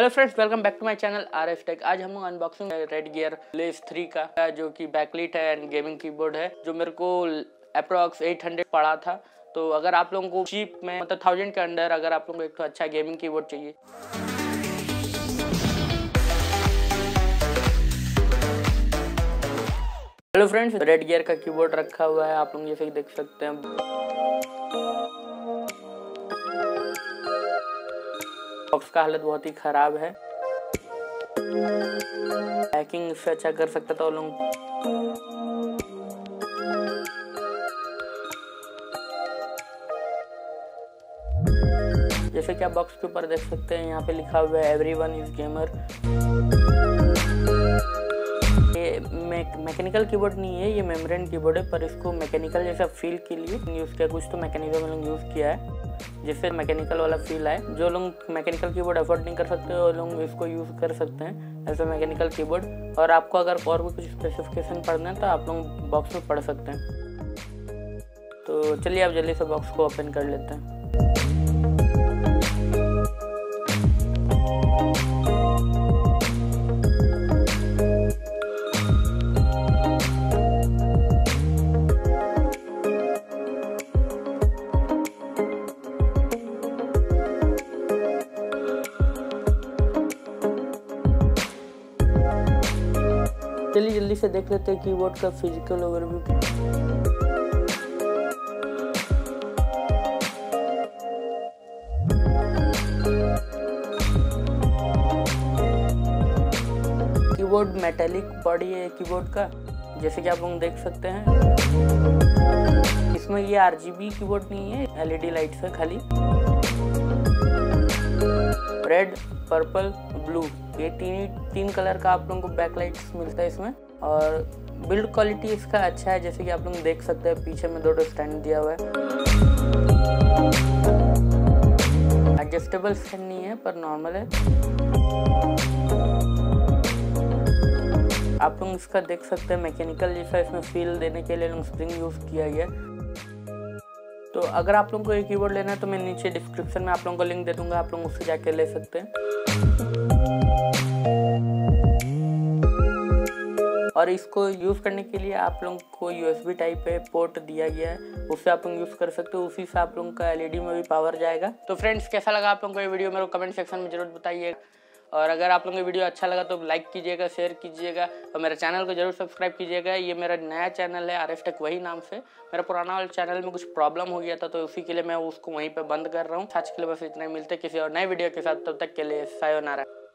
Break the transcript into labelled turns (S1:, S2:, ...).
S1: Hello friends welcome back to my channel R F tech आज हम unboxing red gear less three का, जो कि बैकलिट है एंड गेमिंग कीबोर्ड है, जो मेरे को अप्रोक्स 800 पड़ा था। तो अगर आप लोगों को चीप में मतलब थाउज़ेंड के अंडर अगर आप लोगों को एक तो अच्छा गेमिंग कीबोर्ड चाहिए। हेलो फ्रेंड्स रेड गियर का कीबोर्ड रखा हुआ है, आप लोग कि देख सकते हैं। बॉक्स का हालत बहुत ही खराब है। पैकिंग इससे अच्छा कर सकता था लोग। जैसे कि आप बॉक्स के ऊपर देख सकते हैं, यहाँ पे लिखा हुआ है एवरी वन इज़ गेमर ये मैकेनिकल कीबोर्ड नहीं है, ये मेमोरेन कीबोर्ड है, पर इसको मैकेनिकल जैसा फील के लिए यूज़ किया, कुछ तो मैकेनिज्म लोग यूज़ किया है, जिससे मैकेनिकल वाला फील आए। जो लोग मैकेनिकल कीबोर्ड अफोर्ड नहीं कर सकते, वो लोग इसको यूज़ कर सकते हैं ए मैकेनिकल कीबोर्ड और आपको अगर और भी कुछ स्पेसिफिकेशन पढ़ना है तो आप लोग बॉक्स में पढ़ सकते हैं। तो चलिए आप जल्दी से बॉक्स को ओपन कर लेते हैं। चलिए जल्दी से देख लेते हैं कीबोर्ड का physical overview keyboard metallic body है कीबोर्ड का, जैसे कि आप लोग देख सकते हैं। इसमें ये आरजीबी कीबोर्ड नहीं है एलईडी लाइट है खाली। रेड पर्पल ब्लू ये तीन तीन कलर का आप लोगों को बैकलाइट्स मिलता है इसमें। और बिल्ड क्वालिटी इसका अच्छा है, जैसे कि आप लोग देख सकते हैं, पीछे में दो दो स्टैंड दिया हुआ है। एडजस्टेबल स्टैंड नहीं है, पर नॉर्मल है। आप लोग इसका देख सकते हैं मैकेनिकल जैसा इसमें फील देने के लिए स्प्रिंग यूज़ किया गया तो अगर आप लोगों को ये कीबोर्ड लेना है तो मैं नीचे डिस्क्रिप्शन में आप लोगों को लिंक दे दूँगा, आप लोग उससे जाके ले सकते हैं। और इसको यूज़ करने के लिए आप लोगों को यूएसबी टाइप पे पोर्ट दिया गया है। उससे आप लोग यूज़ कर सकते हो। उसी से आप लोगों का एलईडी में भी पावर जाएगा। तो फ्रेंड्स कैसा लगा आप लोगों को ये वीडियो मेरे कमेंट सेक्शन में ज़रूर बताइए। और अगर आप लोगों को वीडियो अच्छा लगा तो लाइक कीजिएगा शेयर कीजिएगा। और मेरे चैनल को ज़रूर सब्सक्राइब कीजिएगा। ये मेरा नया चैनल है आर एफ़ टेक वही नाम से। मेरा पुराना वाले चैनल में कुछ प्रॉब्लम हो गया था तो उसी के लिए मैं उसको वहीं पे बंद कर रहा हूँ। आज के लिए बस इतना ही। मिलते किसी और नए वीडियो के साथ। तब तक के लिए सायोनारा। you